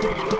Thank you.